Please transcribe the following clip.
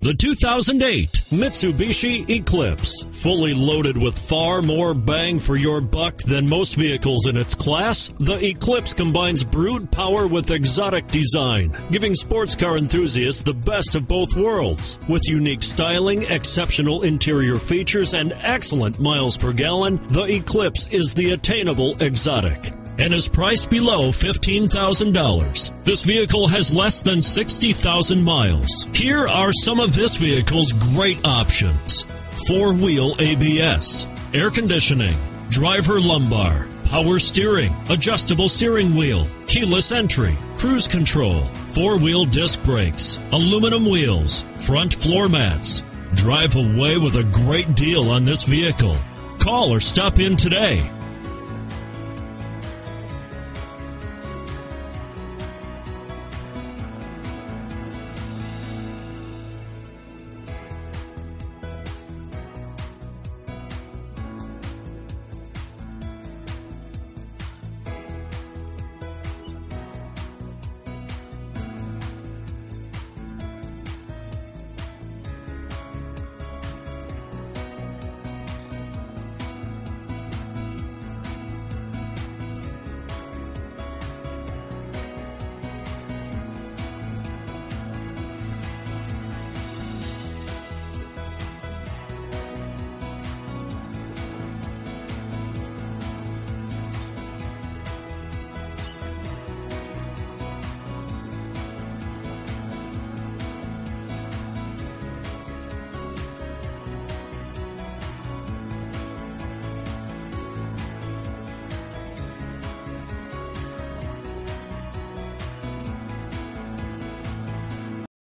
The 2008 Mitsubishi Eclipse. Fully loaded with far more bang for your buck than most vehicles in its class, the Eclipse combines brute power with exotic design, giving sports car enthusiasts the best of both worlds. With unique styling, exceptional interior features, and excellent miles per gallon, the Eclipse is the attainable exotic and is priced below $15,000. This vehicle has less than 60,000 miles. Here are some of this vehicle's great options. Four-wheel ABS, air conditioning, driver lumbar, power steering, adjustable steering wheel, keyless entry, cruise control, four-wheel disc brakes, aluminum wheels, front floor mats. Drive away with a great deal on this vehicle. Call or stop in today.